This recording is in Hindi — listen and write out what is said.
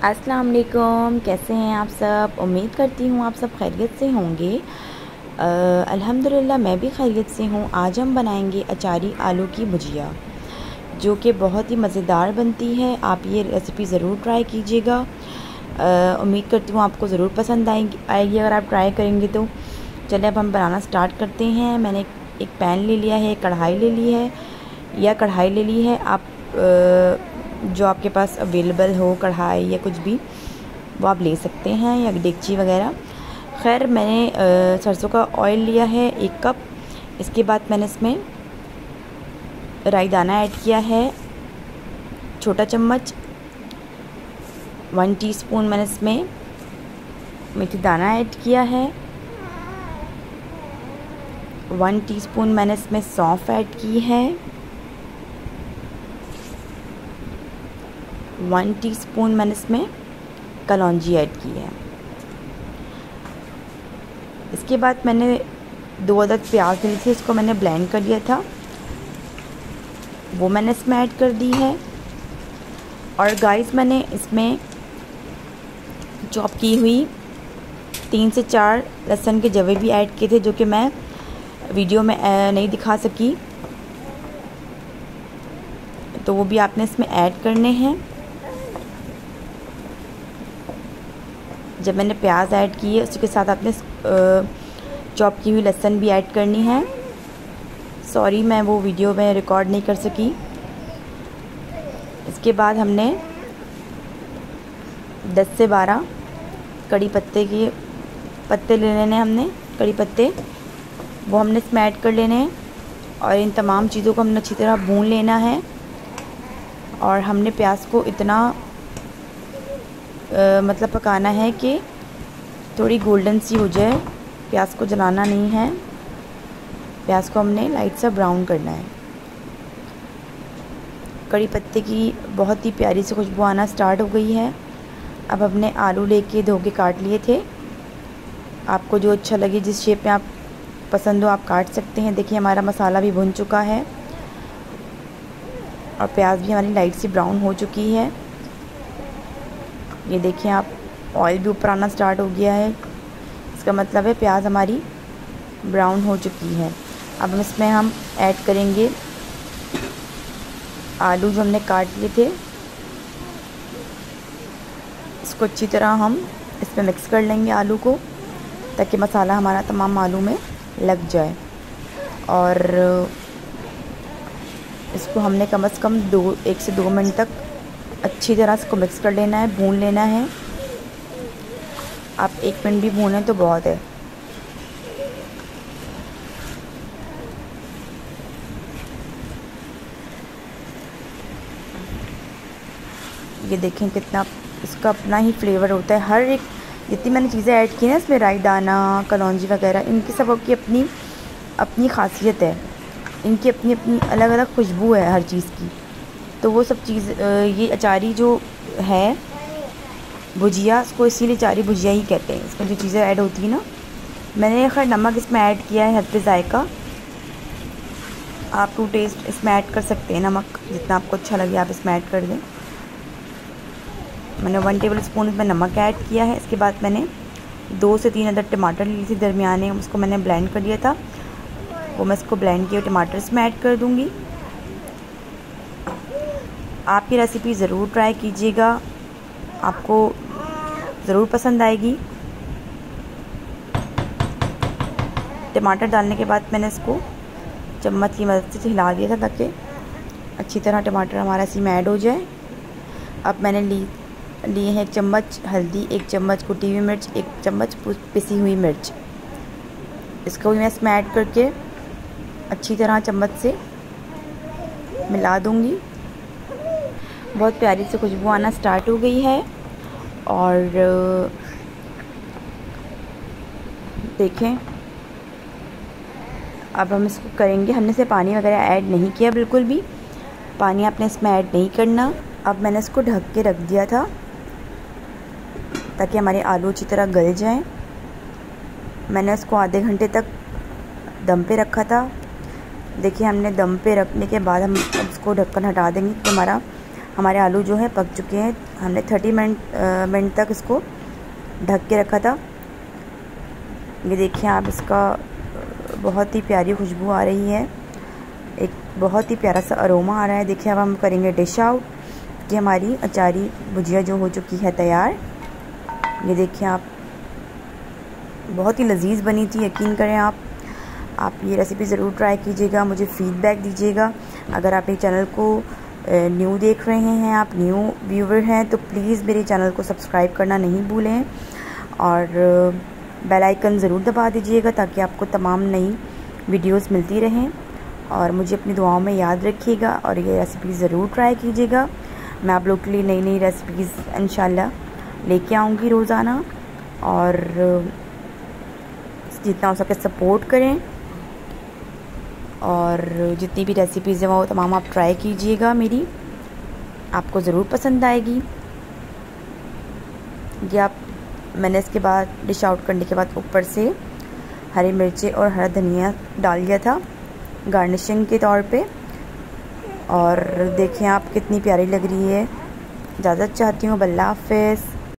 अस्सलाम वालेकुम, कैसे हैं आप सब? उम्मीद करती हूँ आप सब खैरियत से होंगे। अल्हम्दुलिल्लाह, मैं भी खैरियत से हूँ। आज हम बनाएँगे अचारी आलू की भुजिया, जो कि बहुत ही मज़ेदार बनती है। आप ये रेसिपी ज़रूर ट्राई कीजिएगा। उम्मीद करती हूँ आपको ज़रूर पसंद आएगी आएगी। अगर आप ट्राई करेंगे तो। चलिए, अब हम बनाना स्टार्ट करते हैं। मैंने एक पैन ले लिया है कढ़ाई ले ली है। या कढ़ाई ले ली है। आप जो आपके पास अवेलेबल हो, कढ़ाई या कुछ भी, वो आप ले सकते हैं, या डेगची वगैरह। खैर, मैंने सरसों का ऑयल लिया है, एक कप इसके बाद मैंने इसमें राई दाना ऐड किया है, छोटा चम्मच वन टीस्पून मैंने इसमें मेथी दाना ऐड किया है वन टीस्पून मैंने इसमें सौंफ ऐड की है। वन टीस्पून मैंने इसमें कलौजी ऐड की है। इसके बाद मैंने दो अदद प्याज ली थी, इसको मैंने ब्लेंड कर लिया था। वो मैंने इसमें ऐड कर दी है। और गाइस मैंने इसमें चॉप की हुई तीन से चार लहसुन के जवे भी ऐड किए थे, जो कि मैं वीडियो में नहीं दिखा सकी। तो वो भी आपने इसमें ऐड करने हैं। जब मैंने प्याज ऐड की है, उसके साथ आपने चॉप की हुई लहसन भी ऐड करनी है। सॉरी मैं वो वीडियो में रिकॉर्ड नहीं कर सकी। इसके बाद हमने 10 से 12 कड़ी पत्ते के, पत्ते ले लेने हैं हमने, कड़ी पत्ते। वो हमने इसमें ऐड कर लेने हैं और इन तमाम चीज़ों को हमने अच्छी तरह भून लेना है। और हमने प्याज को इतना मतलब पकाना है कि थोड़ी गोल्डन सी हो जाए। प्याज को जलाना नहीं है। प्याज को हमने लाइट सा ब्राउन करना है। कड़ी पत्ते की बहुत ही प्यारी सी खुशबू आना स्टार्ट हो गई है। अब हमने आलू लेके धो के काट लिए थे। आपको जो अच्छा लगे, जिस शेप में आप पसंद हो, आप काट सकते हैं। देखिए, हमारा मसाला भी भुन चुका है। और प्याज भी हमारी लाइट सी ब्राउन हो चुकी है। ये देखिए आप ऑयल भी ऊपर आना स्टार्ट हो गया है। इसका मतलब है प्याज हमारी ब्राउन हो चुकी है। अब इसमें हम ऐड करेंगे आलू जो हमने काट लिए थे। इसको अच्छी तरह हम इसमें मिक्स कर लेंगे आलू को, ताकि मसाला हमारा तमाम आलू में लग जाए। और इसको हमने कम से कम दो, एक से दो मिनट तक अच्छी तरह इसको मिक्स कर लेना है, भून लेना है। आप एक मिनट भी भूनें तो बहुत है। ये देखें कितना, इसका अपना ही फ्लेवर होता है। हर एक, जितनी मैंने चीज़ें ऐड की ना इसमें राई दाना कलौजी वगैरह, इनकी सब की अपनी अपनी खासियत है। इनकी अपनी अपनी अलग अलग खुशबू है हर चीज़ की। तो वो सब चीज़ ये अचारी जो है, भुजिया उसको इसीलिए अचारी भुजिया ही कहते हैं। इसमें जो चीज़ें ऐड होती हैं ना, मैंने खैर नमक इसमें ऐड किया है हद जायका। आप टू टेस्ट इसमें ऐड कर सकते हैं नमक, जितना आपको अच्छा लगे आप इसमें ऐड कर दें। मैंने वन टेबल स्पून इसमें नमक ऐड किया है। इसके बाद मैंने दो से तीन अदर टमाटर ली थी दरमियाने, उसको मैंने ब्लेंड कर लिया था। वो मैं इसको ब्लेंड किया टमाटर इसमें ऐड कर दूँगी। आप ये रेसिपी ज़रूर ट्राई कीजिएगा। आपको ज़रूर पसंद आएगी। टमाटर डालने के बाद मैंने इसको चम्मच की मदद से हिला दिया था ताकि अच्छी तरह टमाटर हमारा इसी में ऐड हो जाए। अब मैंने ली, लिए हैं एक चम्मच हल्दी, एक चम्मच कुटी हुई मिर्च, एक चम्मच पिसी हुई मिर्च। इसको भी मैं इसमें ऐड करके अच्छी तरह चम्मच से मिला दूँगी। बहुत प्यारी से खुशबू आना स्टार्ट हो गई है। और देखें। अब हम इसको करेंगे। हमने से पानी वगैरह ऐड नहीं किया बिल्कुल भी। पानी आपने इसमें ऐड नहीं करना। अब मैंने इसको ढक के रख दिया था, ताकि हमारे आलू अच्छी तरह गल जाएँ। मैंने इसको आधे घंटे तक दम पे रखा था। देखिए, हमने दम पे रखने के बाद हम इसको ढक्कन हटा देंगे तो हमारा हमारे आलू जो है पक चुके हैं। हमने थर्टी मिनट मिनट तक इसको ढक के रखा था। ये देखिए आप इसका बहुत ही प्यारी खुशबू आ रही है। एक बहुत ही प्यारा सा अरोमा आ रहा है। देखिए अब हम करेंगे डिश आउट कि हमारी अचारी भुजिया जो हो चुकी है तैयार। ये देखिए आप, बहुत ही लजीज बनी थी, यकीन करें आप। आप ये रेसिपी ज़रूर ट्राई कीजिएगा, मुझे फ़ीडबैक दीजिएगा। अगर आप ये चैनल को न्यू देख रहे हैं, आप न्यू व्यूवर हैं तो प्लीज़ मेरे चैनल को सब्सक्राइब करना नहीं भूलें और बेल आइकन ज़रूर दबा दीजिएगा ताकि आपको तमाम नई वीडियोस मिलती रहें और मुझे अपनी दुआओं में याद रखिएगा और ये रेसिपी ज़रूर ट्राई कीजिएगा। मैं आप लोग के लिए नई नई रेसिपीज़ इन लेके आऊँगी रोज़ाना और जितना हो सके सपोर्ट करें। और जितनी भी रेसिपीज़ हैं वो तमाम आप ट्राई कीजिएगा मेरी। आपको ज़रूर पसंद आएगी। ये आप मैंने इसके बाद डिश आउट करने के बाद ऊपर से हरी मिर्ची और हरा धनिया डाल दिया था गार्निशिंग के तौर पे। और देखें आप कितनी प्यारी लग रही है। इजाज़त चाहती हूँ बल्ला हाफ़